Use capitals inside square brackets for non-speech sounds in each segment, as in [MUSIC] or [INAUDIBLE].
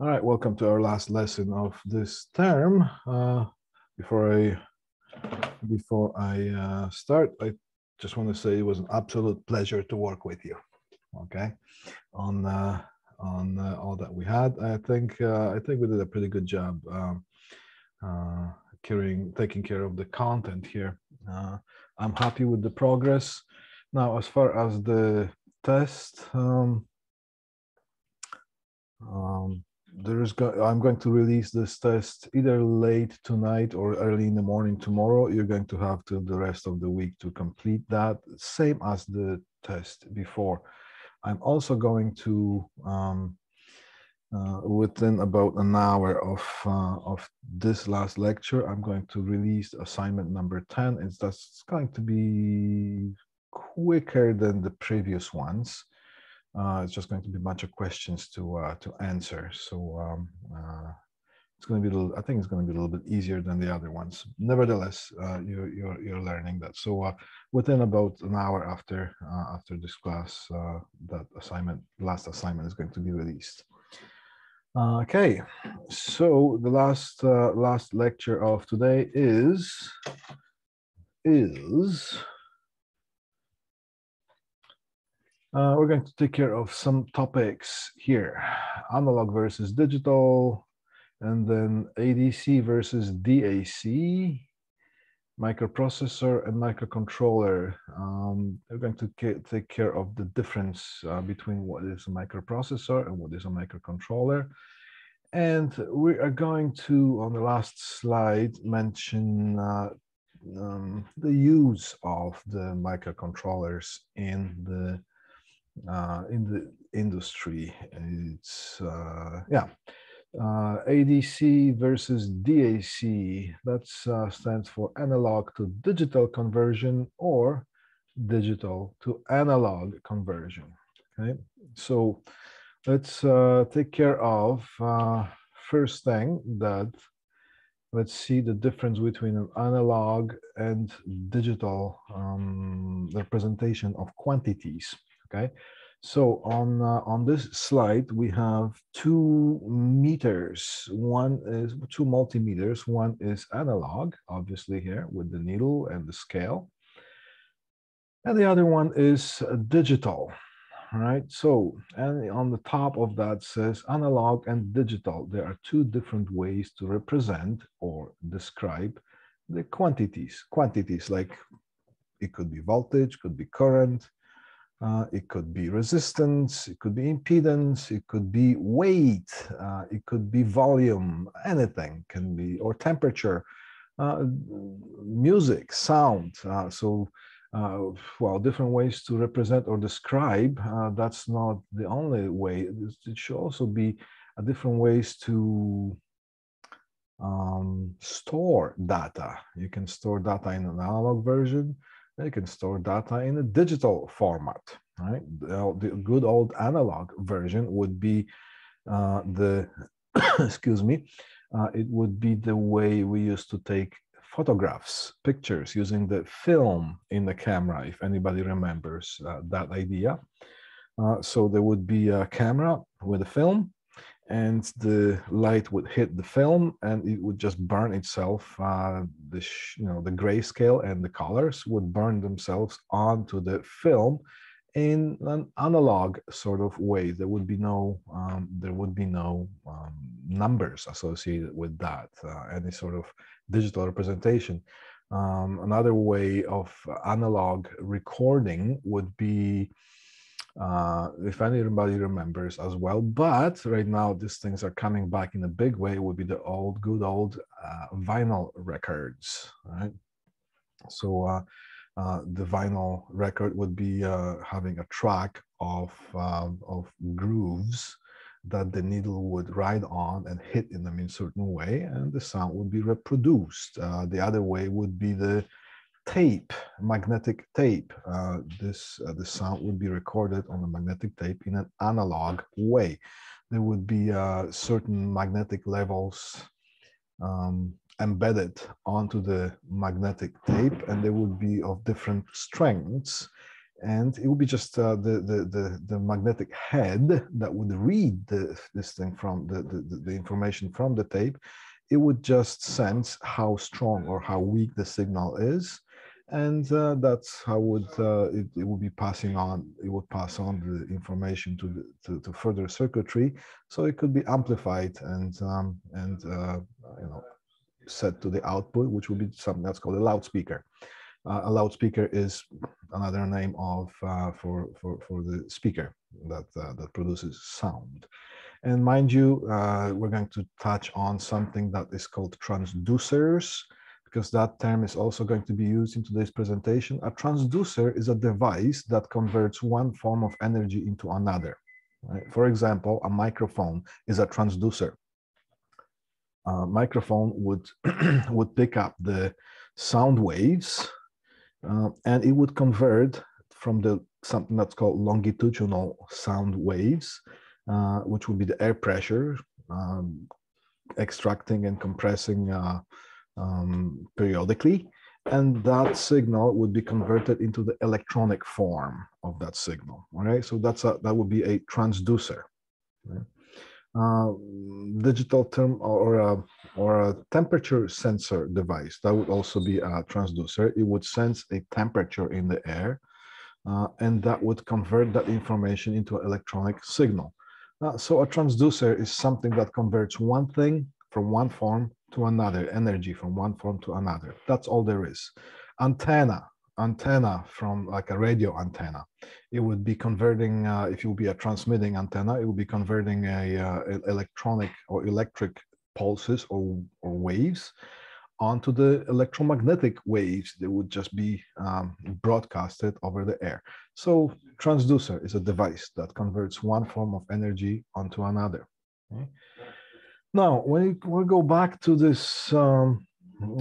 All right, welcome to our last lesson of this term. Uh, before I before I uh, start, I just want to say it was an absolute pleasure to work with you. Okay, on uh, on uh, all that we had, I think uh, I think we did a pretty good job um, uh, carrying taking care of the content here. I'm happy with the progress. Now, as far as the test. Um, um, there is go I'm going to release this test either late tonight or early in the morning tomorrow. You're going to have to the rest of the week to complete that, same as the test before. I'm also going to, um, uh, within about an hour of, uh, of this last lecture, I'm going to release assignment number 10. It's that's going to be quicker than the previous ones. Uh, it's just going to be a bunch of questions to uh, to answer. So um, uh, it's going to be a little. I think it's going to be a little bit easier than the other ones. Nevertheless, uh, you're you're you're learning that. So uh, within about an hour after uh, after this class, that assignment, last assignment, is going to be released. okay, so the last last lecture of today is is Uh, we're going to take care of some topics here, analog versus digital, and then ADC versus DAC, microprocessor and microcontroller. Um, we're going to take care of the difference uh, between what is a microprocessor and what is a microcontroller. And we are going to, on the last slide, mention uh, um, the use of the microcontrollers in the uh, in the industry. It's, uh, yeah, uh, ADC versus DAC. That uh, stands for analog to digital conversion or digital to analog conversion. Okay, so let's uh, take care of uh, first thing that let's see the difference between an analog and digital um, representation of quantities okay? So on, uh, on this slide, we have two meters. One is two multimeters. One is analog, obviously here with the needle and the scale. And the other one is digital, right? So, and on the top of that says analog and digital. There are two different ways to represent or describe the quantities. Quantities like it could be voltage, could be current, uh, it could be resistance, it could be impedance, it could be weight, uh, it could be volume, anything can be, or temperature, uh, music, sound. Uh, so, uh, well, different ways to represent or describe. Uh, that's not the only way. It should also be different ways to um, store data. You can store data in an analog version you can store data in a digital format, right? The, the good old analog version would be uh, the, [COUGHS] excuse me, uh, it would be the way we used to take photographs, pictures using the film in the camera, if anybody remembers uh, that idea. Uh, so there would be a camera with a film and the light would hit the film and it would just burn itself uh, the you know the grayscale and the colors would burn themselves onto the film in an analog sort of way. There would be no um, there would be no um, numbers associated with that uh, any sort of digital representation. Um, another way of analog recording would be uh, if anybody remembers as well. But right now, these things are coming back in a big way. Would be the old, good old uh, vinyl records, right? So uh, uh the vinyl record would be uh, having a track of um, of grooves that the needle would ride on and hit in them in a certain way, and the sound would be reproduced. Uh, the other way would be the tape, magnetic tape. Uh, this uh, the sound would be recorded on a magnetic tape in an analog way. There would be uh, certain magnetic levels um, embedded onto the magnetic tape, and they would be of different strengths. and it would be just uh, the, the, the the magnetic head that would read the, this thing from the, the the information from the tape. It would just sense how strong or how weak the signal is, and uh, that's how would uh, it, it would be passing on. It would pass on the information to the to, to further circuitry, so it could be amplified and um, and uh, you know set to the output, which would be something that's called a loudspeaker. Uh, a loudspeaker is another name of uh, for, for for the speaker that uh, that produces sound. And mind you, we're going to touch on something that is called transducers, because that term is also going to be used in today's presentation. A transducer is a device that converts one form of energy into another. Right? For example, a microphone is a transducer. A microphone would [CLEARS THROAT] would pick up the sound waves uh, and it would convert from the something that's called longitudinal sound waves, uh, which would be the air pressure, um, extracting and compressing uh, um, periodically. And that signal would be converted into the electronic form of that signal. All right, so that's a, that would be a transducer. Right? Uh, digital term or a, or a temperature sensor device. That would also be a transducer. It would sense a temperature in the air uh, and that would convert that information into an electronic signal. Uh, so a transducer is something that converts one thing from one form to another, energy from one form to another. That's all there is. Antenna antenna from like a radio antenna. It would be converting, uh, if it would be a transmitting antenna, it would be converting a, uh, electronic or electric pulses or, or waves onto the electromagnetic waves that would just be um, broadcasted over the air. So transducer is a device that converts one form of energy onto another. Okay? Now, when we go back to this um,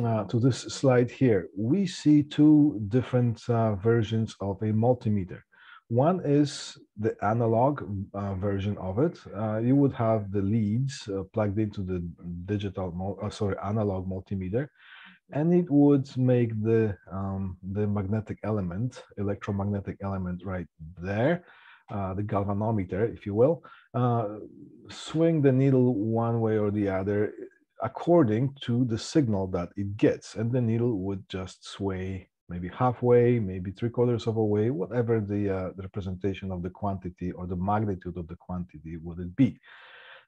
uh, to this slide here, we see two different uh, versions of a multimeter. One is the analog uh, version of it. Uh, you would have the leads uh, plugged into the digital, uh, sorry, analog multimeter, and it would make the um, the magnetic element, electromagnetic element, right there, the galvanometer, if you will, swing the needle one way or the other according to the signal that it gets. And the needle would just sway maybe halfway, maybe three quarters of a way, whatever the, uh, representation of the quantity or the magnitude of the quantity would it be.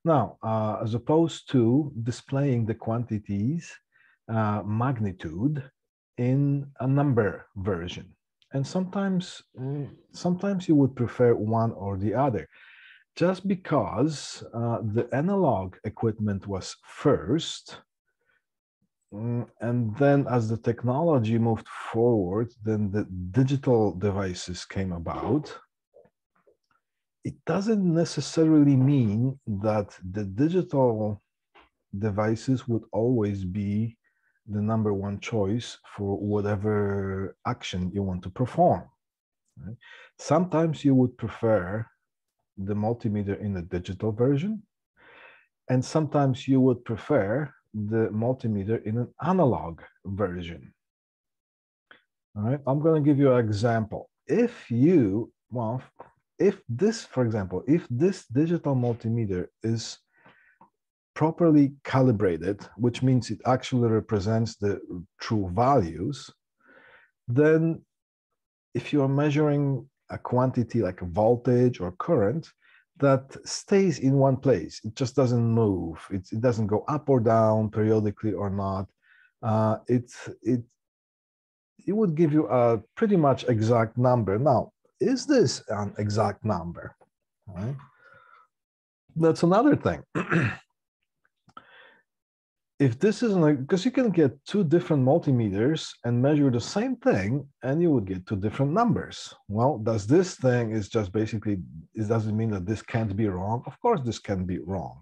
Now, uh, as opposed to displaying the quantities uh, magnitude in a number version. And sometimes, mm, sometimes you would prefer one or the other just because uh, the analog equipment was first, mm, and then as the technology moved forward, then the digital devices came about. It doesn't necessarily mean that the digital devices would always be the number one choice for whatever action you want to perform. Right? Sometimes you would prefer the multimeter in the digital version. And sometimes you would prefer the multimeter in an analog version. All right, I'm going to give you an example. If you, well, if this, for example, if this digital multimeter is properly calibrated, which means it actually represents the true values, then if you're measuring a quantity like a voltage or current that stays in one place. It just doesn't move. It, it doesn't go up or down periodically or not. Uh, it, it, it would give you a pretty much exact number. Now, is this an exact number? Right? That's another thing. [CLEARS THROAT] if this isn't because you can get two different multimeters and measure the same thing and you would get two different numbers. Well does this thing is just basically it doesn't mean that this can't be wrong. Of course this can be wrong.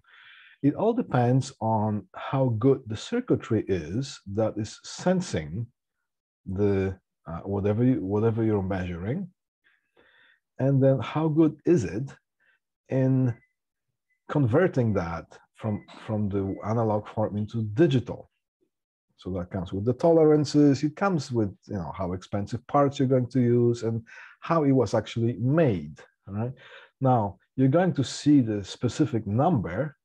It all depends on how good the circuitry is that is sensing the uh, whatever you, whatever you're measuring and then how good is it in converting that from, from the analog form into digital. So that comes with the tolerances, it comes with you know how expensive parts you're going to use and how it was actually made. Right Now you're going to see the specific number,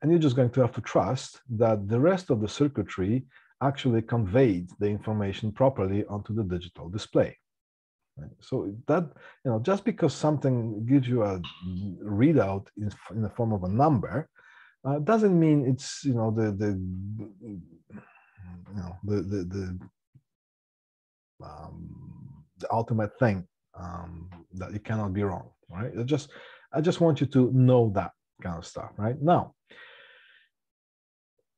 and you're just going to have to trust that the rest of the circuitry actually conveyed the information properly onto the digital display. So that, you know, just because something gives you a readout in, in the form of a number, uh, doesn't mean it's, you know, the, the, you know, the, the, the, um, the ultimate thing um, that you cannot be wrong, right? It just, I just want you to know that kind of stuff, right? Now,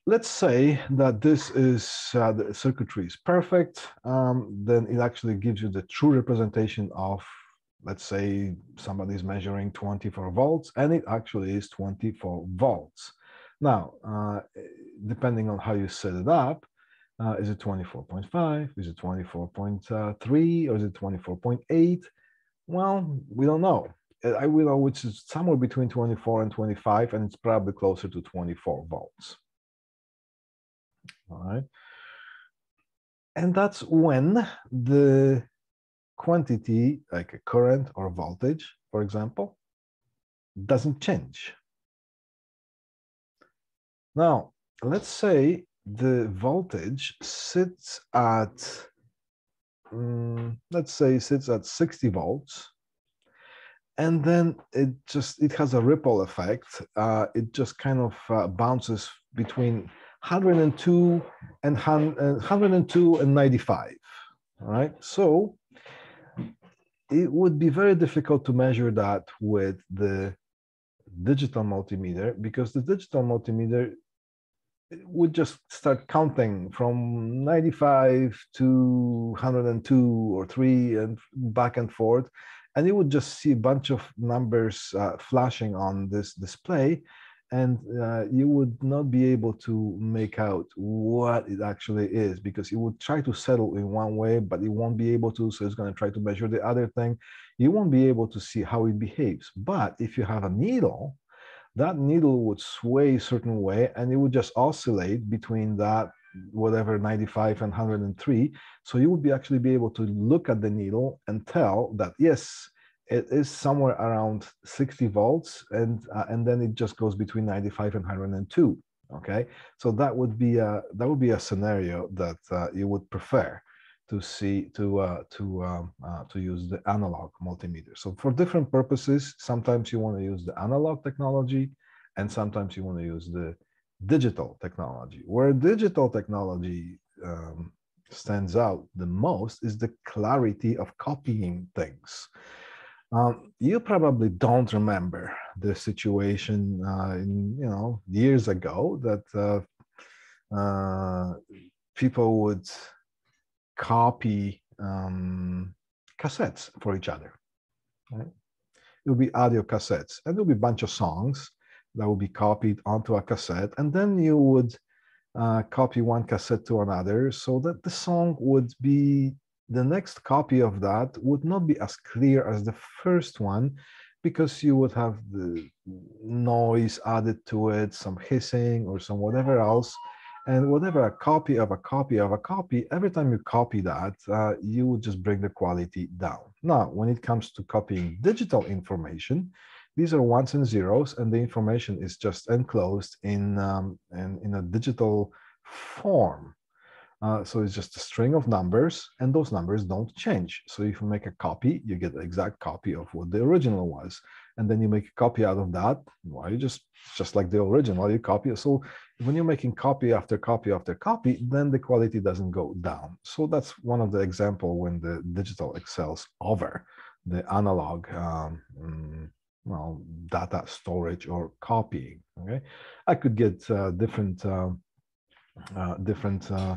let's say that this is uh, the circuitry is perfect, um, then it actually gives you the true representation of, let's say somebody's measuring 24 volts and it actually is 24 volts. Now, uh, depending on how you set it up, uh, is it 24.5? Is it 24.3 or is it 24.8? Well, we don't know. I will know which is somewhere between 24 and 25, and it's probably closer to 24 volts all right? And that's when the quantity, like a current or voltage, for example, doesn't change. Now, let's say the voltage sits at, um, let's say sits at 60 volts, and then it just, it has a ripple effect. Uh, it just kind of uh, bounces between 102 and 102 and 95. All right. So it would be very difficult to measure that with the digital multimeter because the digital multimeter would just start counting from 95 to 102 or 3 and back and forth. And you would just see a bunch of numbers uh, flashing on this display and uh, you would not be able to make out what it actually is because it would try to settle in one way but it won't be able to so it's going to try to measure the other thing. You won't be able to see how it behaves. But if you have a needle that needle would sway a certain way and it would just oscillate between that whatever 95 and 103 so you would be actually be able to look at the needle and tell that yes it is somewhere around 60 volts and uh, and then it just goes between 95 and 102 okay? So that would be a that would be a scenario that uh, you would prefer to see to uh, to um, uh, to use the analog multimeter. So for different purposes sometimes you want to use the analog technology and sometimes you want to use the digital technology. Where digital technology um, stands out the most is the clarity of copying things um, you probably don't remember the situation uh, in, you know years ago that uh, uh, people would copy um, cassettes for each other. Right? It would be audio cassettes, and there would be a bunch of songs that would be copied onto a cassette, and then you would uh, copy one cassette to another so that the song would be the next copy of that would not be as clear as the first one because you would have the noise added to it, some hissing or some whatever else. And whatever a copy of a copy of a copy, every time you copy that, uh, you would just bring the quality down. Now, when it comes to copying digital information, these are ones and zeros, and the information is just enclosed in, um, in, in a digital form. Uh, so it's just a string of numbers and those numbers don't change. So if you make a copy, you get the exact copy of what the original was. And then you make a copy out of that. Well, you just, just like the original, you copy. So when you're making copy after copy after copy, then the quality doesn't go down. So that's one of the example when the digital excels over the analog um, mm, well, data storage or copying. Okay, I could get uh, different um, uh, different uh,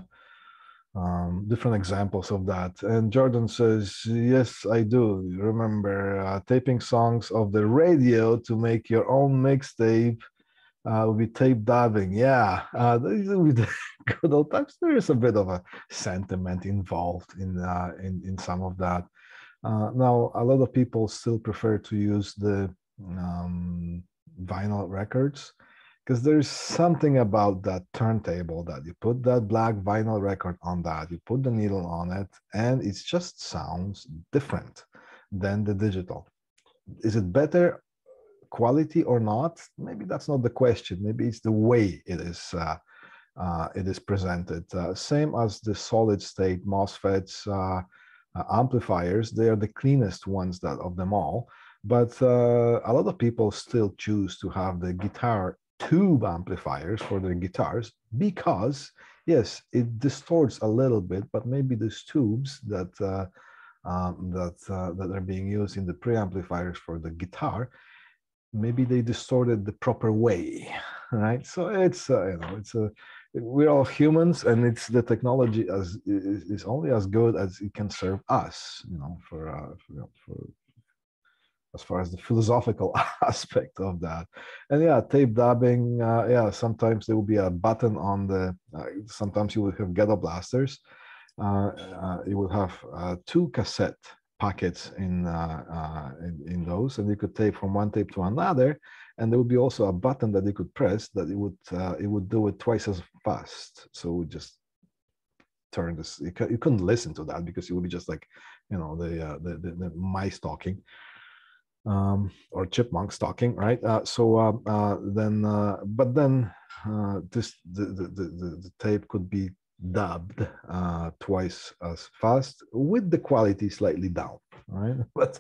um, different examples of that. And Jordan says, Yes, I do. Remember uh, taping songs of the radio to make your own mixtape. Uh, be tape dubbing. Yeah, uh, [LAUGHS] good old times. There is a bit of a sentiment involved in uh, in in some of that. Uh, now, a lot of people still prefer to use the um, vinyl records because there's something about that turntable that you put that black vinyl record on that, you put the needle on it, and it just sounds different. than the digital. Is it better quality or not? Maybe that's not the question. Maybe it's the way it is uh, uh, it is presented. Uh, same as the solid state MOSFETs uh, uh, amplifiers, they are the cleanest ones that of them all. But uh, a lot of people still choose to have the guitar tube amplifiers for their guitars because yes, it distorts a little bit, but maybe these tubes that uh, um, that uh, that are being used in the preamplifiers for the guitar, maybe they distorted the proper way, [LAUGHS] right? So it's uh, you know it's a we're all humans, and it's the technology as is, is only as good as it can serve us, you know, for uh, for, you know, for as far as the philosophical [LAUGHS] aspect of that. And yeah, tape dubbing, uh, yeah, sometimes there will be a button on the, uh, sometimes you will have ghetto blasters. Uh, uh you will have uh, two cassette packets in, uh, in, in, those, and you could tape from one tape to another. And there would be also a button that you could press that it would, it would do it twice as fast. So we just turn this, you, you couldn't listen to that because it would be just like, you know, the, the, the, the mice talking um, or chipmunks talking, right? Uh, so uh, uh, then, uh, but then uh, this the, the, the, the, tape could be dubbed uh, twice as fast with the quality slightly down, right? [LAUGHS] But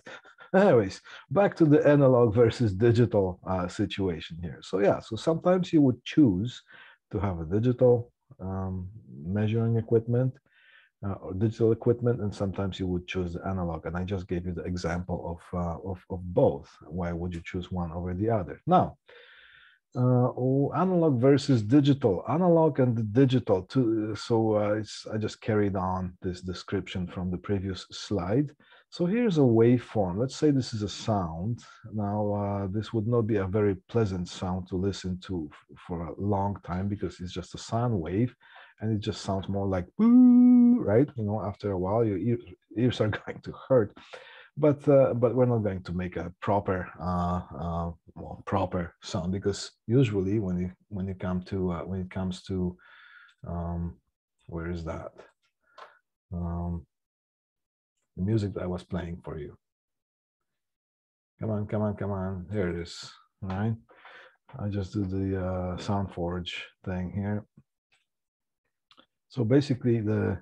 anyways, back to the analog versus digital situation here. So yeah, so sometimes you would choose to have a digital um, measuring equipment uh, or digital equipment, and sometimes you would choose the analog. And I just gave you the example of, uh, of, of both. Why would you choose one over the other? Now, uh, oh, analog versus digital, analog and digital. So uh, I just carried on this description from the previous slide. So here's a waveform. Let's say this is a sound. Now, uh, this would not be a very pleasant sound to listen to for a long time because it's just a sound wave and it just sounds more like boo, right? You know, after a while, your ear, ears are going to hurt. But uh, but we're not going to make a proper uh, uh, well, proper sound because usually when you when you come to uh, when it comes to um, where is that um, the music that I was playing for you. Come on, come on, come on. Here it is. All right. I just do the uh, Sound Forge thing here. So basically the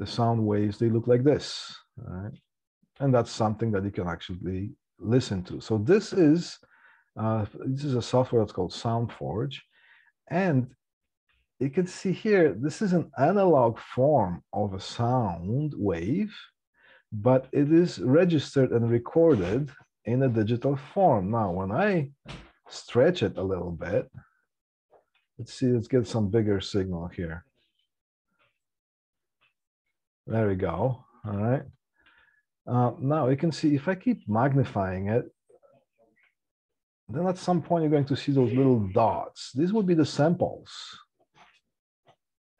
the sound waves, they look like this, right? And that's something that you can actually listen to. So this is uh, this is a software that's called Sound Forge. And you can see here, this is an analog form of a sound wave, but it is registered and recorded in a digital form. Now, when I stretch it a little bit, Let's see, let's get some bigger signal here. There we go, all right. Uh, now you can see if I keep magnifying it, then at some point you're going to see those little dots. These would be the samples.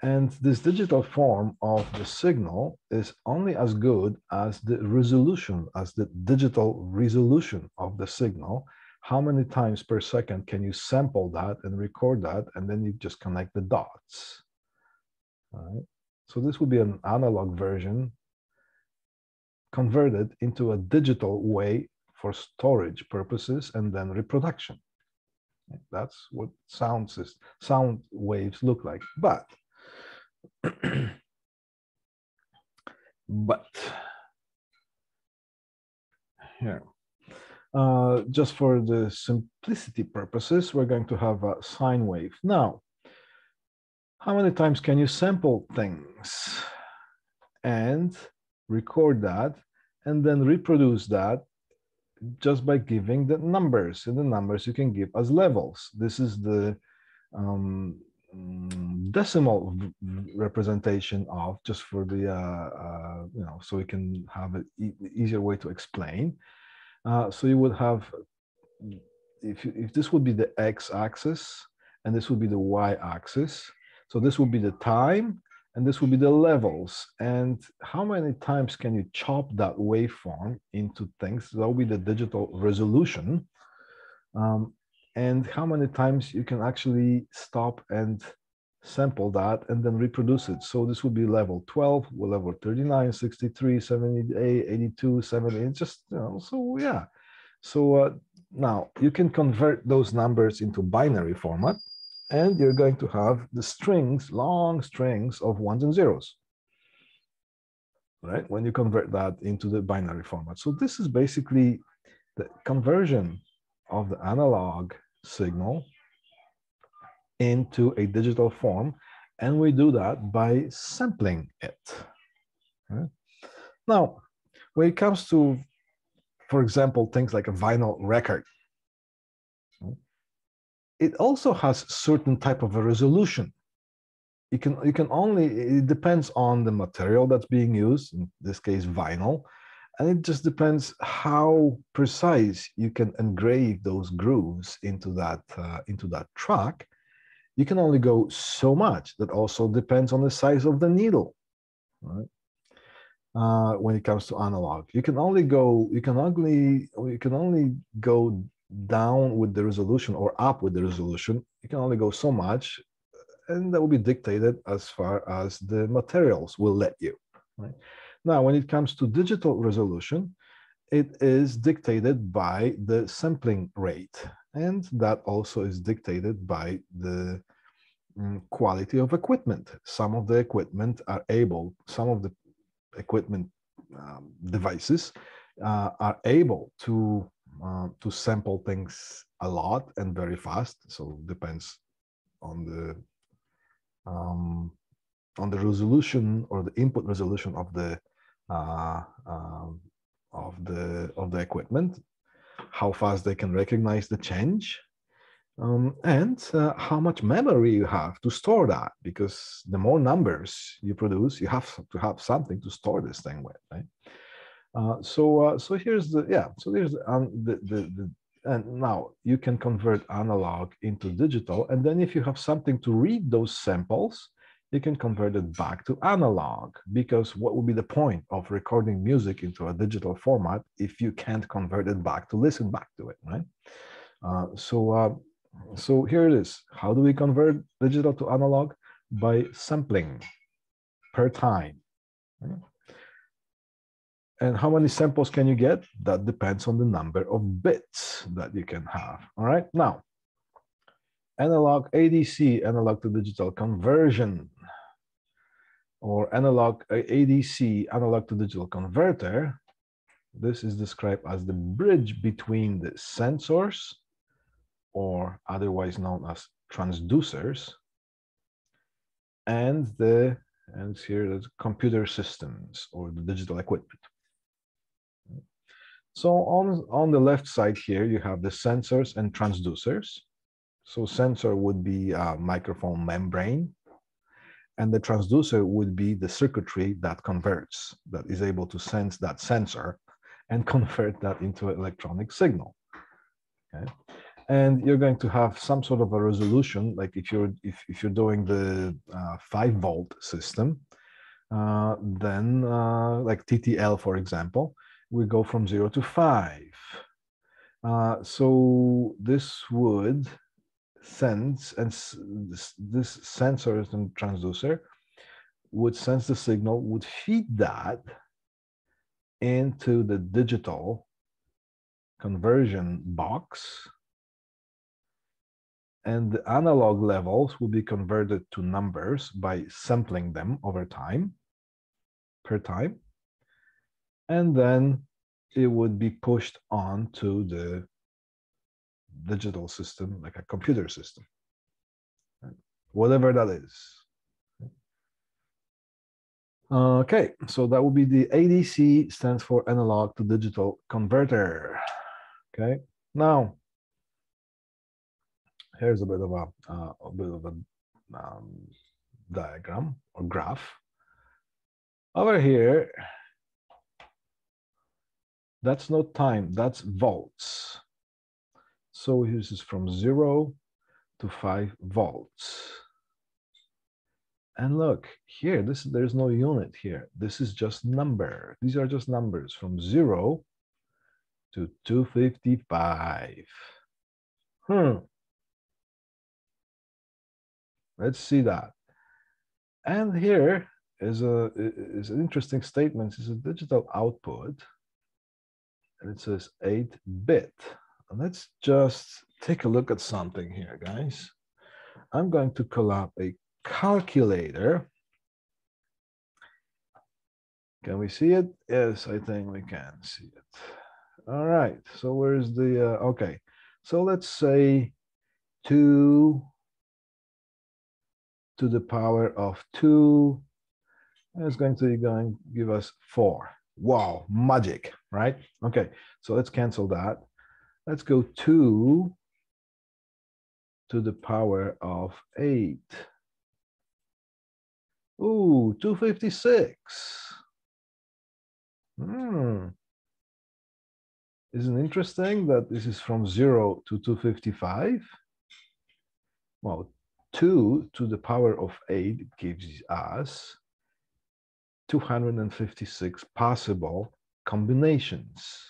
And this digital form of the signal is only as good as the resolution, as the digital resolution of the signal how many times per second can you sample that and record that, and then you just connect the dots. All right. So this would be an analog version converted into a digital way for storage purposes and then reproduction. That's what sound, sound waves look like. But, [CLEARS THROAT] but, here, uh, just for the simplicity purposes, we're going to have a sine wave. Now, how many times can you sample things and record that and then reproduce that just by giving the numbers and the numbers you can give as levels. This is the um, decimal representation of just for the, uh, uh, you know, so we can have an e easier way to explain. Uh, so you would have, if, if this would be the x-axis, and this would be the y-axis. So this would be the time, and this would be the levels. And how many times can you chop that waveform into things? That will be the digital resolution. Um, and how many times you can actually stop and sample that, and then reproduce it. So this would be level 12, level 39, 63, 78, 82, 70, just, you know, so yeah. So uh, now you can convert those numbers into binary format, and you're going to have the strings, long strings of ones and zeros, right? When you convert that into the binary format. So this is basically the conversion of the analog signal into a digital form. And we do that by sampling it. Right? Now, when it comes to, for example, things like a vinyl record, it also has certain type of a resolution. You can, you can only, it depends on the material that's being used, in this case, vinyl, and it just depends how precise you can engrave those grooves into that, uh, into that track you can only go so much. That also depends on the size of the needle, right? Uh, when it comes to analog, you can only go, you can only, you can only go down with the resolution or up with the resolution. You can only go so much, and that will be dictated as far as the materials will let you. Right? Now, when it comes to digital resolution, it is dictated by the sampling rate and that also is dictated by the mm, quality of equipment. Some of the equipment are able, some of the equipment um, devices uh, are able to uh, to sample things a lot and very fast. So depends on the um, on the resolution or the input resolution of the uh, um, of the of the equipment how fast they can recognize the change, um, and uh, how much memory you have to store that. Because the more numbers you produce, you have to have something to store this thing with, right? Uh, so, uh, so here's the yeah. So here's the, um, the, the the and now you can convert analog into digital, and then if you have something to read those samples, you can convert it back to analog because what would be the point of recording music into a digital format if you can't convert it back to listen back to it right uh, so uh, so here it is how do we convert digital to analog by sampling per time right? And how many samples can you get? That depends on the number of bits that you can have. All right now analog ADC, analog to digital conversion or analog uh, ADC, analog to digital converter, this is described as the bridge between the sensors, or otherwise known as transducers, and the and here the computer systems or the digital equipment. So on, on the left side here, you have the sensors and transducers. So sensor would be a microphone membrane and the transducer would be the circuitry that converts, that is able to sense that sensor and [LAUGHS] convert that into an electronic signal. Okay. And you're going to have some sort of a resolution, like if you're if, if you're doing the uh, five volt system, uh, then uh, like TTL, for example, we go from zero to five. Uh, so this would sense and this, this sensors and transducer would sense the signal, would feed that into the digital conversion box and the analog levels will be converted to numbers by sampling them over time per time and then it would be pushed on to the digital system, like a computer system, whatever that is. Okay, so that would be the ADC stands for analog to digital converter. Okay, now here's a bit of a, uh, a bit of a um, diagram or graph. Over here, that's not time, that's volts. So this is from zero to five volts. And look here, this there's no unit here. This is just number. These are just numbers from zero to 255. Hmm. Let's see that. And here is a is an interesting statement. It's a digital output, and it says 8-bit. Let's just take a look at something here, guys. I'm going to call up a calculator. Can we see it? Yes, I think we can see it. All right, so where's the, uh, okay. So let's say two to the power of two is going to be going give us four. Wow, magic, right? Okay, so let's cancel that. Let's go two to the power of eight. Ooh, 256. Hmm. Isn't interesting that this is from zero to 255? Well, 2 to the power of 8 gives us 256 possible combinations.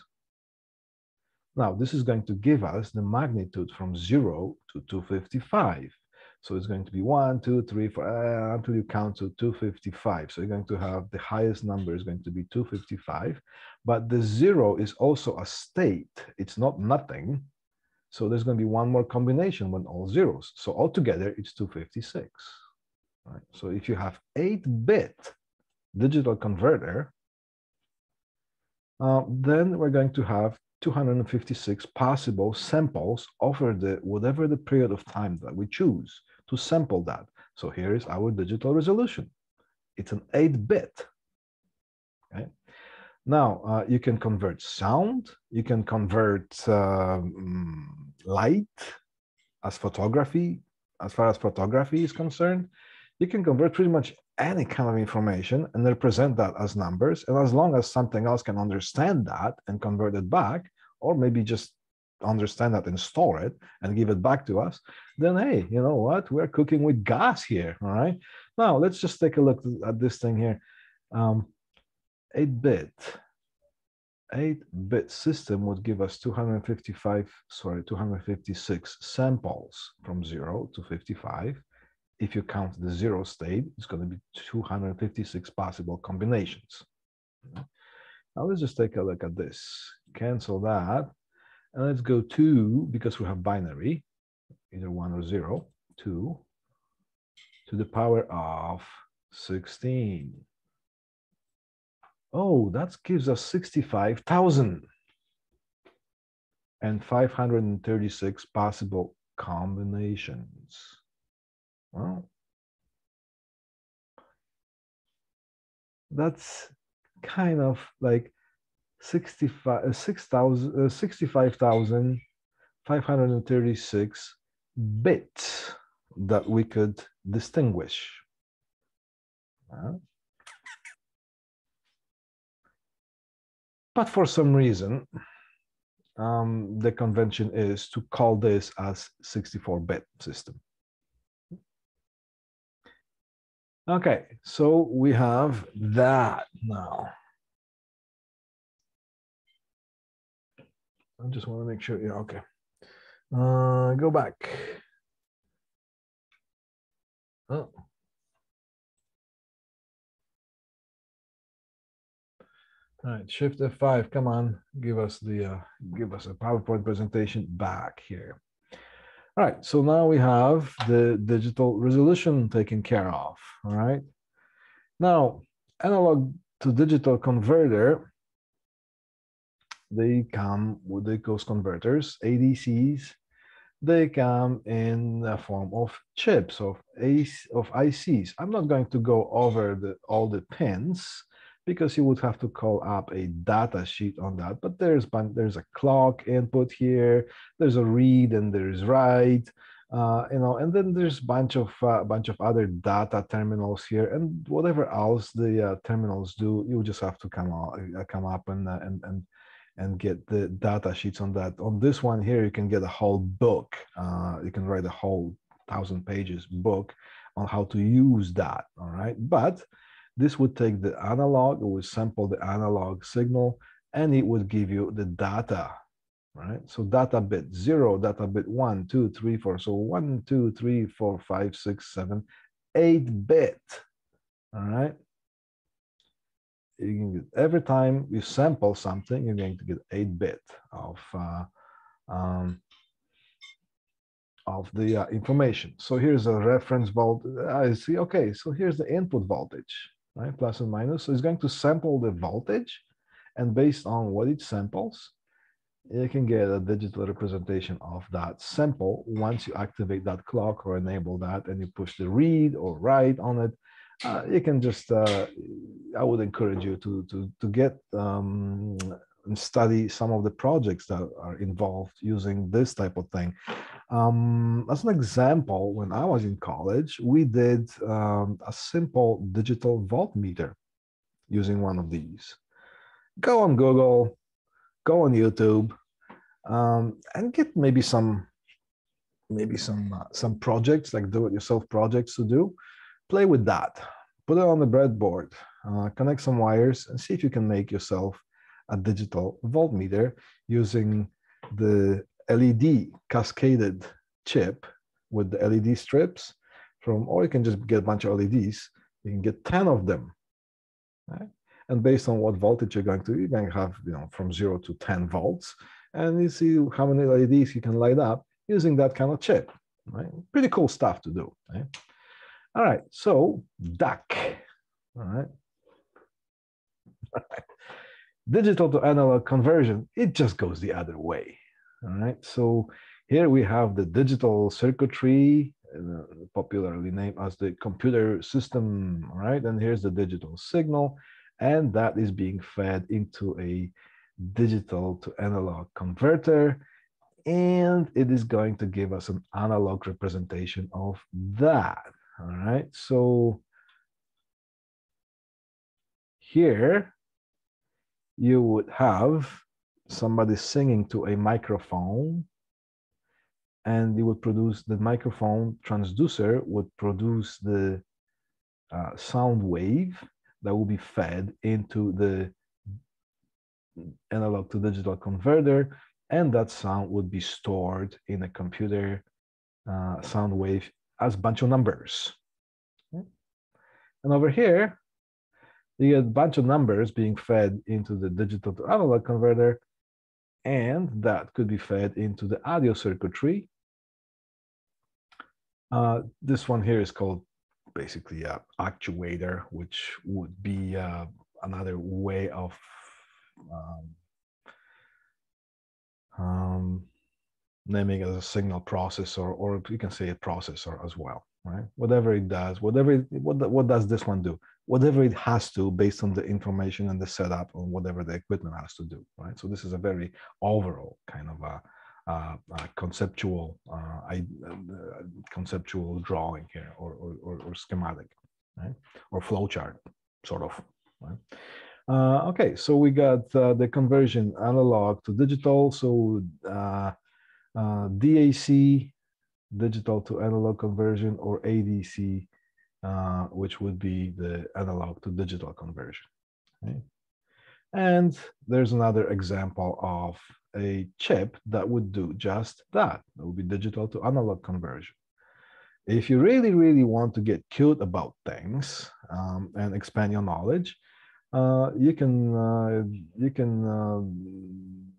Now, this is going to give us the magnitude from 0 to 255. So it's going to be 1, 2, 3, 4, uh, until you count to 255. So you're going to have the highest number is going to be 255. But the 0 is also a state. It's not nothing. So there's going to be one more combination when all zeros. So altogether, it's 256. Right? So if you have 8-bit digital converter, uh, then we're going to have 256 possible samples over the whatever the period of time that we choose to sample that. So here is our digital resolution. It's an 8-bit. Okay. Now, uh, you can convert sound, you can convert um, light as photography, as far as photography is concerned. You can convert pretty much any kind of information and represent that as numbers. And as long as something else can understand that and convert it back, or maybe just understand that and store it and give it back to us, then hey, you know what? We're cooking with gas here. All right. Now let's just take a look at this thing here. Um, 8-bit 8-bit system would give us 255 sorry 256 samples from 0 to 55 if you count the zero state it's going to be 256 possible combinations. Now let's just take a look at this. Cancel that and let's go to because we have binary either 1 or 0 2 to the power of 16 Oh, that gives us 65,000 and 536 possible combinations. Well, that's kind of like 65, uh, 6,000, uh, 65,536 bits that we could distinguish. Uh, But for some reason, um, the convention is to call this as 64-bit system. Okay, so we have that now. I just want to make sure, yeah, okay. Uh, go back. Oh. All right, Shift F5. Come on, give us the uh, give us a PowerPoint presentation back here. All right, so now we have the digital resolution taken care of. All right. Now, analog to digital converter, they come with the ghost converters, ADCs. They come in the form of chips of AC, of ICs. I'm not going to go over the, all the pins because you would have to call up a data sheet on that. But there's there's a clock input here, there's a read and there's write, uh, you know, and then there's a bunch of uh, bunch of other data terminals here, and whatever else the uh, terminals do, you just have to come up, uh, come up and uh, and and and get the data sheets on that. On this one here, you can get a whole book. Uh, you can write a whole thousand pages book on how to use that. All right, but this would take the analog, it would sample the analog signal, and it would give you the data right? So data bit zero, data bit one, two, three, four. So one, two, three, four, five, six, seven, eight bit, all right? You can get, every time you sample something, you're going to get eight bit of uh, um, of the uh, information. So here's a reference voltage. I see, okay, so here's the input voltage, right? Plus and minus. So it's going to sample the voltage and based on what it samples, you can get a digital representation of that sample once you activate that clock or enable that and you push the read or write on it. Uh, you can just, uh, I would encourage you to, to, to get um, and study some of the projects that are involved using this type of thing. Um, as an example, when I was in college, we did um, a simple digital voltmeter using one of these. Go on Google, go on YouTube, um, and get maybe some maybe some uh, some projects like do-it-yourself projects to do. Play with that. Put it on the breadboard. Uh, connect some wires and see if you can make yourself a digital voltmeter using the LED cascaded chip with the LED strips from, or you can just get a bunch of LEDs. You can get 10 of them. Right? And based on what voltage you're going to, you're going to have, you know, from zero to 10 volts. And you see how many LEDs you can light up using that kind of chip. Right? Pretty cool stuff to do. Right? All right, so DAC. All right. All right [LAUGHS] digital to analog conversion, it just goes the other way. All right. So here we have the digital circuitry, uh, popularly named as the computer system. Right. And here's the digital signal, and that is being fed into a digital to analog converter. And it is going to give us an analog representation of that. All right. So here you would have somebody singing to a microphone and it would produce the microphone transducer would produce the uh, sound wave that will be fed into the analog to digital converter and that sound would be stored in a computer uh, sound wave as a bunch of numbers. And over here you get a bunch of numbers being fed into the digital to analog converter, and that could be fed into the audio circuitry. Uh, this one here is called basically a actuator, which would be uh, another way of um, um, naming as a signal processor, or you can say a processor as well, right? Whatever it does, whatever it, what, what does this one do? Whatever it has to based on the information and the setup or whatever the equipment has to do, right? So this is a very overall kind of a, conceptual uh, I, uh, conceptual drawing here or, or, or, schematic, right? Or flowchart, sort of, right? Uh, okay, so we got uh, the conversion analog to digital. So DAC, digital to analog conversion, or ADC, uh, which would be the analog to digital conversion. Okay? And there's another example of a chip that would do just that. It would be digital to analog conversion. If you really, really want to get cute about things um, and expand your knowledge, uh, you can uh, you can um,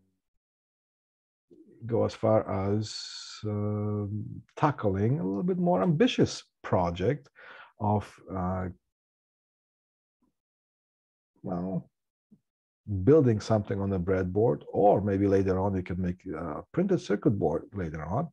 go as far as uh, tackling a little bit more ambitious project of uh, well building something on a breadboard or maybe later on you can make a printed circuit board later on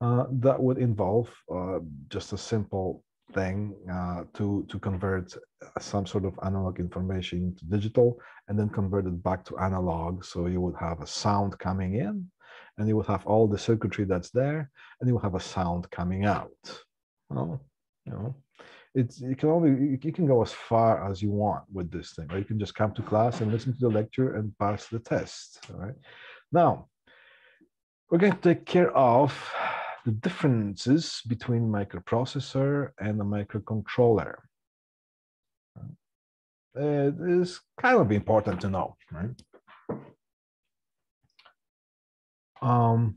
uh, that would involve uh, just a simple thing uh, to to convert some sort of analog information to digital and then convert it back to analog. So you would have a sound coming in and you would have all the circuitry that's there and you would have a sound coming out. Well, you know it's you can only you can go as far as you want with this thing or you can just come to class and listen to the lecture and pass the test all right now we're going to take care of the differences between microprocessor and a microcontroller it is kind of important to know right Um,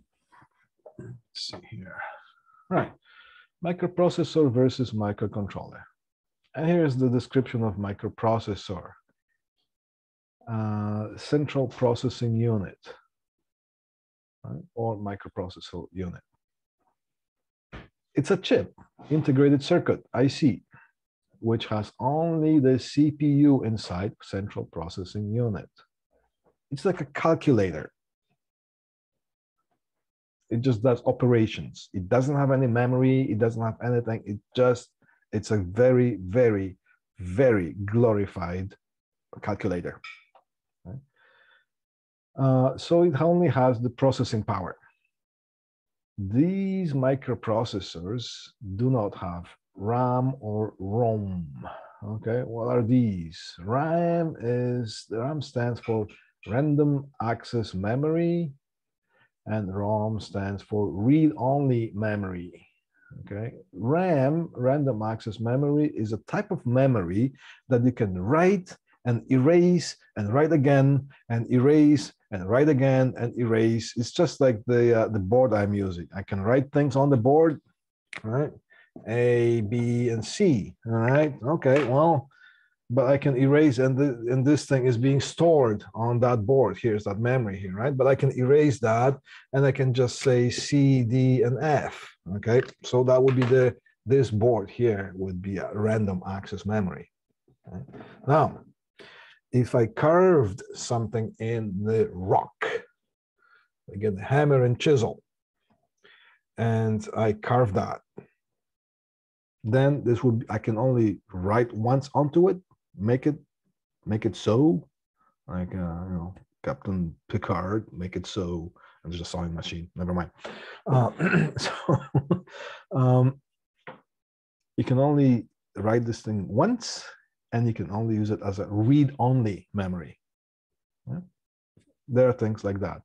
let's see here. Right. Microprocessor versus microcontroller. And here's the description of microprocessor. Uh, central processing unit right? or microprocessor unit. It's a chip, integrated circuit, IC, which has only the CPU inside, central processing unit. It's like a calculator. It just does operations. It doesn't have any memory. It doesn't have anything. It just, it's a very, very, very glorified calculator. Uh, so it only has the processing power. These microprocessors do not have RAM or ROM. Okay, what are these? RAM is, RAM stands for Random Access Memory, and ROM stands for Read-Only Memory. Okay, RAM, Random Access Memory, is a type of memory that you can write and erase and write again and erase and write again and erase. It's just like the uh, the board I'm using. I can write things on the board, right? A, B, and C. All right. Okay. Well, but I can erase, and and this thing is being stored on that board. Here's that memory here, right? But I can erase that, and I can just say C, D, and F. Okay. So that would be the this board here would be a random access memory. Okay? Now, if I carved something in the rock, again, the hammer and chisel, and I carve that, then this would be I can only write once onto it, make it make it so, like uh, you know Captain Picard, make it so. And there's a sewing machine. Never mind. Uh, [CLEARS THROAT] so [LAUGHS] um, you can only write this thing once and you can only use it as a read-only memory. Yeah? There are things like that.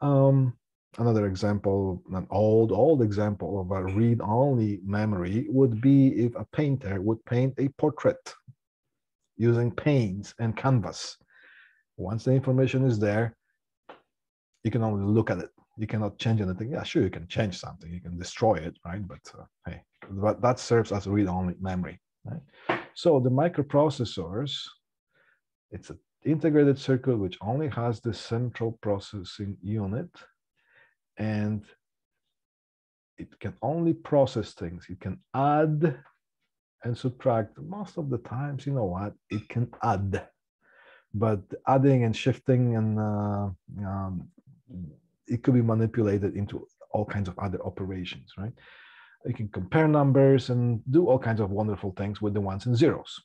Um, another example, an old, old example of a read-only memory would be if a painter would paint a portrait using paints and canvas. Once the information is there, you can only look at it. You cannot change anything. Yeah, sure, you can change something. You can destroy it, right? But uh, hey, but that serves as read-only memory, right? So the microprocessors, it's an integrated circuit which only has the central processing unit and it can only process things. It can add and subtract. Most of the times, you know what, it can add. But adding and shifting and uh, um, it could be manipulated into all kinds of other operations, right? You can compare numbers and do all kinds of wonderful things with the ones and zeros.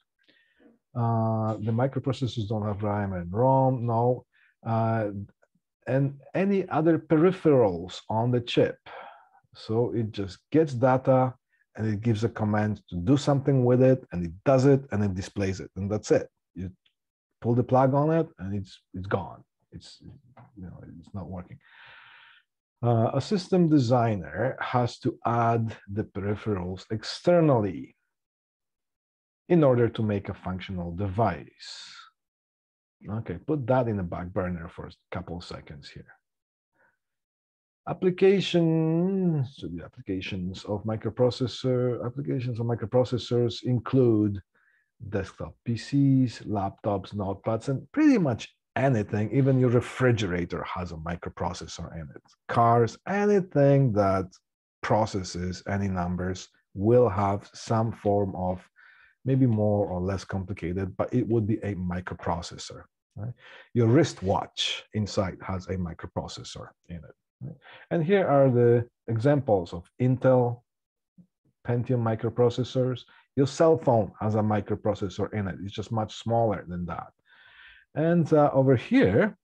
Uh, the microprocessors don't have RAM and ROM, no. Uh, and any other peripherals on the chip. So it just gets data and it gives a command to do something with it and it does it and it displays it and that's it. You pull the plug on it and it's it's gone. It's you know it's not working. Uh, a system designer has to add the peripherals externally in order to make a functional device. Okay, put that in the back burner for a couple of seconds here. Applications, so the applications of microprocessor, applications of microprocessors include desktop PCs, laptops, notepads, and pretty much anything, even your refrigerator has a microprocessor in it. Cars, anything that processes any numbers will have some form of maybe more or less complicated, but it would be a microprocessor. Right? Your wristwatch inside has a microprocessor in it. And here are the examples of Intel Pentium microprocessors. Your cell phone has a microprocessor in it. It's just much smaller than that. And uh, over here,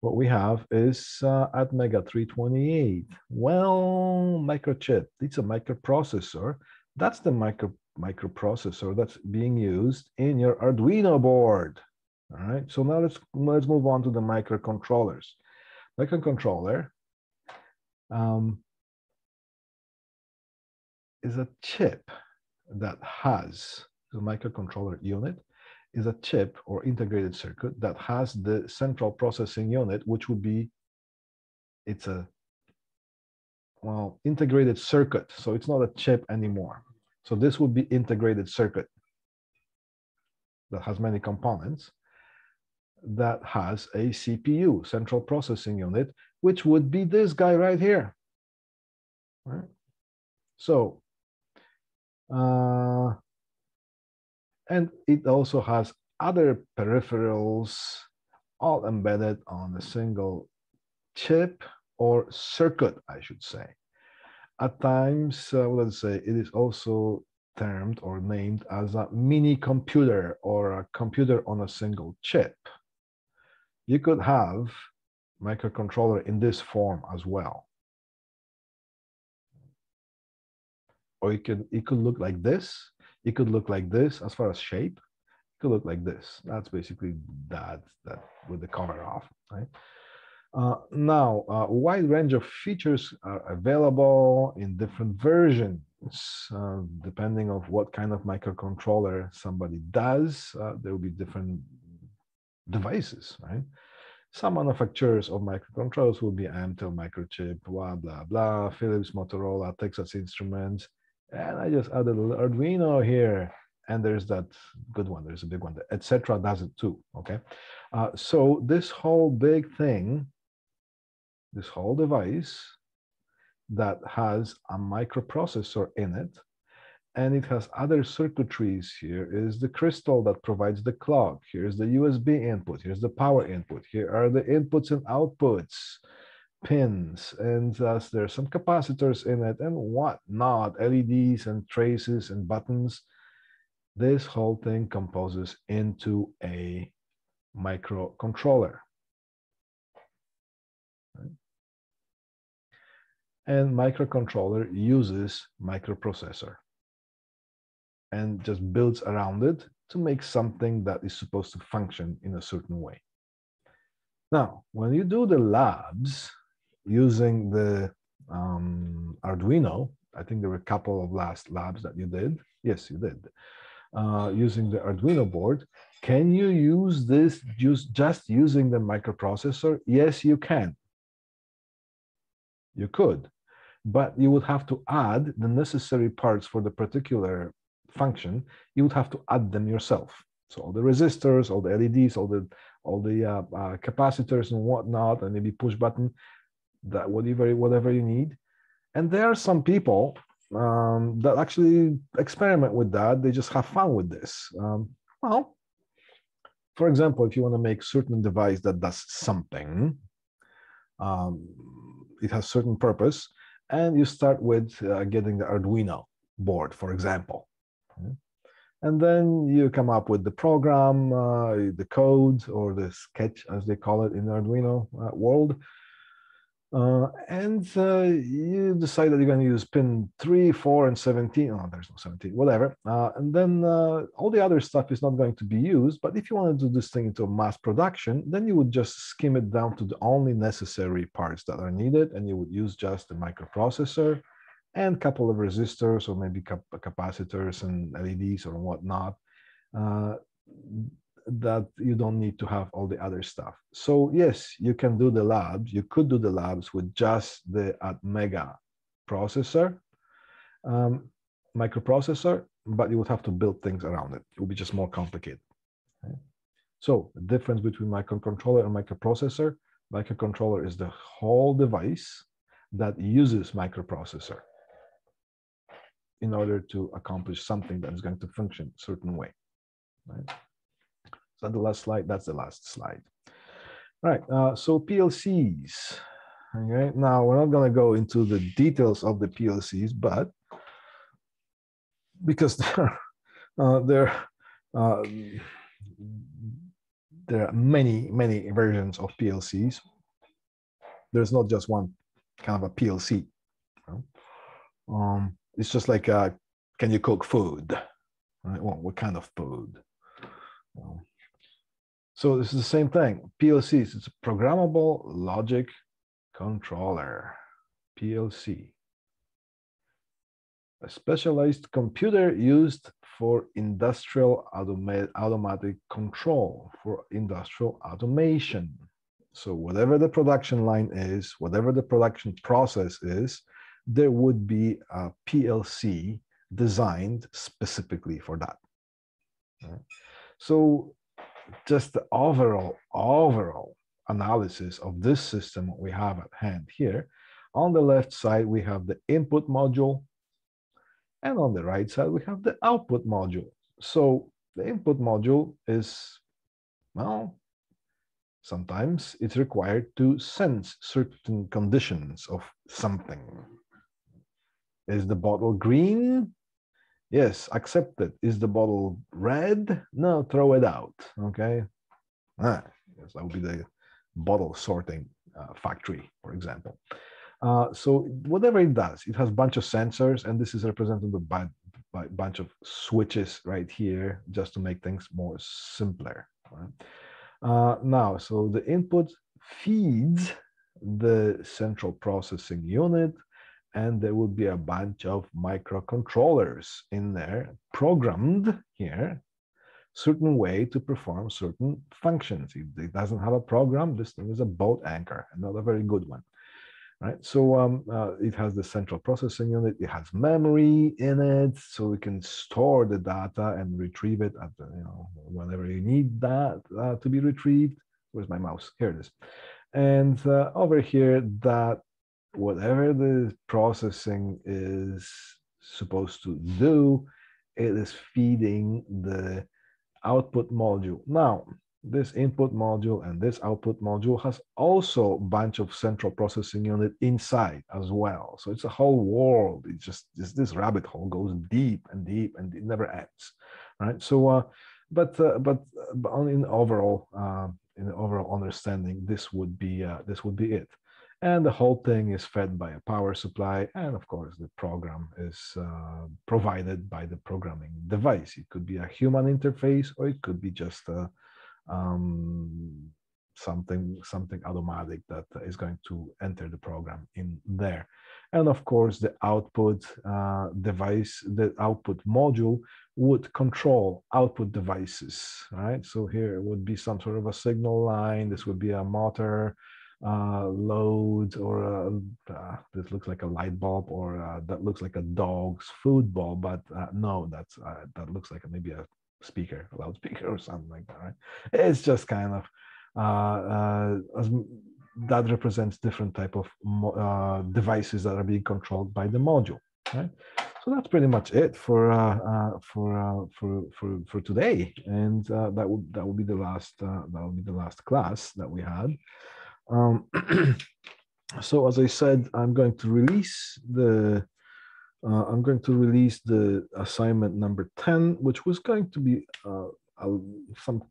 what we have is uh, Atmega 328. Well, microchip, it's a microprocessor. That's the micro microprocessor that's being used in your Arduino board. All right, so now let's, let's move on to the microcontrollers. Microcontroller um, is a chip that has the microcontroller unit is a chip or integrated circuit that has the central processing unit, which would be it's a well integrated circuit. So it's not a chip anymore. So this would be integrated circuit that has many components that has a CPU, central processing unit, which would be this guy right here. So, uh, and it also has other peripherals all embedded on a single chip or circuit, I should say. At times, uh, let's say, it is also termed or named as a mini computer or a computer on a single chip. You could have microcontroller in this form as well. Or it could, it could look like this. It could look like this as far as shape. It could look like this. That's basically that, that with the cover off, right? Uh, now, a wide range of features are available in different versions, uh, depending of what kind of microcontroller somebody does. Uh, there will be different devices, right? Some manufacturers of microcontrollers will be Atmel Microchip, blah, blah, blah, Philips, Motorola, Texas Instruments, and I just added a little Arduino here. And there's that good one, there's a big one, etc. does it too, okay? Uh, so this whole big thing this whole device that has a microprocessor in it and it has other circuitries here. Is the crystal that provides the clock. Here's the usb input. Here's the power input. Here are the inputs and outputs pins and thus there's some capacitors in it and whatnot leds and traces and buttons. This whole thing composes into a microcontroller. And microcontroller uses microprocessor and just builds around it to make something that is supposed to function in a certain way. Now, when you do the labs using the um, Arduino, I think there were a couple of last labs that you did. Yes, you did. Uh, using the Arduino board, can you use this just, just using the microprocessor? Yes, you can. You could but you would have to add the necessary parts for the particular function. You would have to add them yourself. So all the resistors, all the LEDs, all the all the uh, uh, capacitors and whatnot, and maybe push button, that whatever whatever you need. And there are some people um, that actually experiment with that. They just have fun with this. Um, well, for example, if you want to make certain device that does something, um, it has certain purpose and you start with uh, getting the Arduino board, for example. And then you come up with the program, uh, the code, or the sketch, as they call it in the Arduino uh, world. Uh, and uh, you decide that you're going to use pin 3, 4, and 17. Oh, there's no 17, whatever. Uh, and then uh, all the other stuff is not going to be used. But if you want to do this thing into mass production, then you would just skim it down to the only necessary parts that are needed. And you would use just the microprocessor and a couple of resistors or maybe cap capacitors and LEDs or whatnot. Uh, that you don't need to have all the other stuff. So yes, you can do the labs. You could do the labs with just the Atmega processor, um, microprocessor, but you would have to build things around it. It would be just more complicated. So the difference between microcontroller and microprocessor, microcontroller is the whole device that uses microprocessor in order to accomplish something that is going to function a certain way. Right? That the last slide? That's the last slide. All right, uh, so PLCs. Okay, now we're not going to go into the details of the PLCs, but because [LAUGHS] there, uh, there, uh, there are many, many versions of PLCs. There's not just one kind of a PLC. Um, it's just like, uh, can you cook food? Right? Well, what kind of food? Um, so this is the same thing. PLCs, it's a programmable logic controller, PLC. A specialized computer used for industrial automatic control, for industrial automation. So whatever the production line is, whatever the production process is, there would be a PLC designed specifically for that. So just the overall, overall analysis of this system we have at hand here. On the left side, we have the input module. And on the right side, we have the output module. So the input module is, well, sometimes it's required to sense certain conditions of something. Is the bottle green? Yes, accept it. Is the bottle red? No, throw it out. Okay. Ah, yes, that would be the bottle sorting uh, factory, for example. Uh, so whatever it does, it has a bunch of sensors, and this is represented by, by a bunch of switches right here, just to make things more simpler. Right? Uh, now, so the input feeds the central processing unit, and there will be a bunch of microcontrollers in there programmed here certain way to perform certain functions. If it doesn't have a program, this thing is a boat anchor not a very good one. Right, so um, uh, it has the central processing unit. It has memory in it, so we can store the data and retrieve it at the, you know whenever you need that uh, to be retrieved. Where's my mouse? Here it is. And uh, over here, that whatever the processing is supposed to do, it is feeding the output module. Now, this input module and this output module has also a bunch of central processing unit inside as well. So it's a whole world. It's just this, this rabbit hole goes deep and deep and it never ends, right? So, uh, but uh, but uh, in overall uh, in overall understanding, this would be uh, this would be it and the whole thing is fed by a power supply. And of course the program is uh, provided by the programming device. It could be a human interface or it could be just a, um, something something automatic that is going to enter the program in there. And of course the output uh, device the output module would control output devices right? So here would be some sort of a signal line. This would be a motor uh, load or a, uh, this looks like a light bulb or uh, that looks like a dog's food bowl, but uh, no, that's uh, that looks like maybe a speaker, a loudspeaker [LAUGHS] or something like that. Right? It's just kind of uh, as, that represents different type of devices that are being controlled by the module. Right? So that's pretty much it for for for for for today, and that would that would be the last that would be the last class that we had. Um, [CLEARS THROAT] so as I said, I'm going to release the uh, I'm going to release the assignment number 10, which was going to be uh, a, some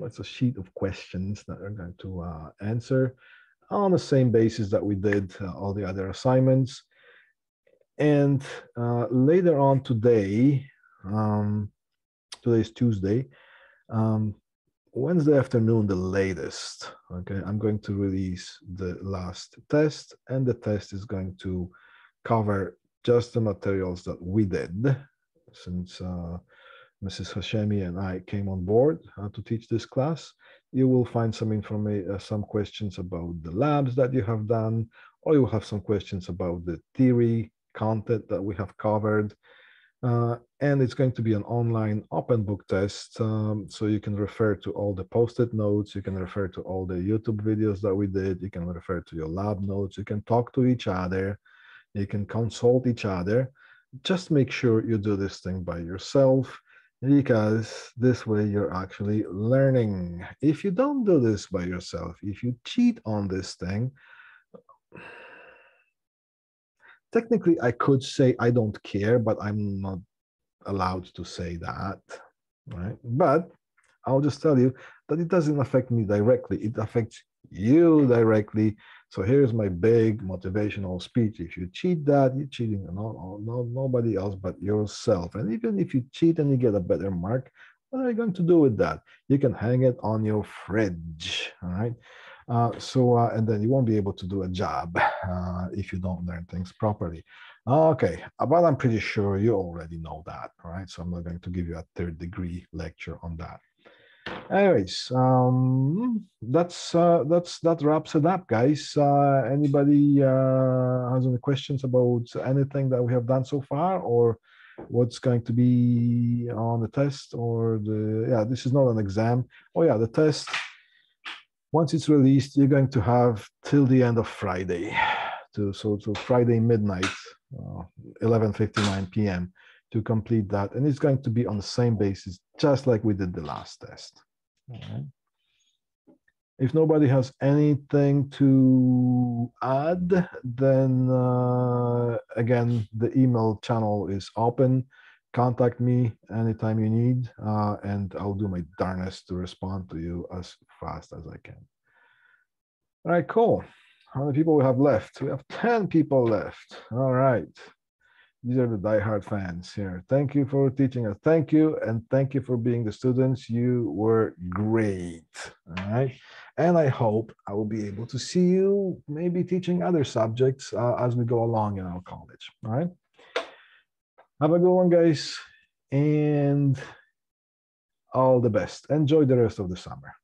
it's a sheet of questions that are going to uh, answer on the same basis that we did uh, all the other assignments. And uh, later on today, um, today is Tuesday, um, Wednesday afternoon, the latest. Okay, I'm going to release the last test, and the test is going to cover just the materials that we did since uh, Mrs. Hashemi and I came on board uh, to teach this class. You will find some information, uh, some questions about the labs that you have done, or you will have some questions about the theory content that we have covered. Uh, and it's going to be an online open book test. Um, so you can refer to all the post-it notes. You can refer to all the YouTube videos that we did. You can refer to your lab notes. You can talk to each other. You can consult each other. Just make sure you do this thing by yourself because this way you're actually learning. If you don't do this by yourself, if you cheat on this thing, technically I could say I don't care, but I'm not allowed to say that, right? But I'll just tell you that it doesn't affect me directly. It affects you directly. So here's my big motivational speech. If you cheat that, you're cheating no, no, nobody else but yourself. And even if you cheat and you get a better mark, what are you going to do with that? You can hang it on your fridge, all right? Uh, so, uh, and then you won't be able to do a job uh, if you don't learn things properly. Okay, but I'm pretty sure you already know that, right? So I'm not going to give you a third degree lecture on that. anyways um that's uh that's that wraps it up guys uh anybody uh has any questions about anything that we have done so far or what's going to be on the test or the yeah this is not an exam oh yeah the test once it's released you're going to have till the end of friday to so to friday midnight uh, 11:59 p.m to complete that. And it's going to be on the same basis just like we did the last test. If nobody has anything to add, then uh, again, the email channel is open. Contact me anytime you need, uh, and I'll do my darnest to respond to you as fast as I can. All right, cool. How many people we have left? We have 10 people left. All right. These are the diehard fans here. Thank you for teaching us. Thank you. And thank you for being the students. You were great. All right. And I hope I will be able to see you maybe teaching other subjects uh, as we go along in our college. All right. Have a good one, guys. And all the best. Enjoy the rest of the summer.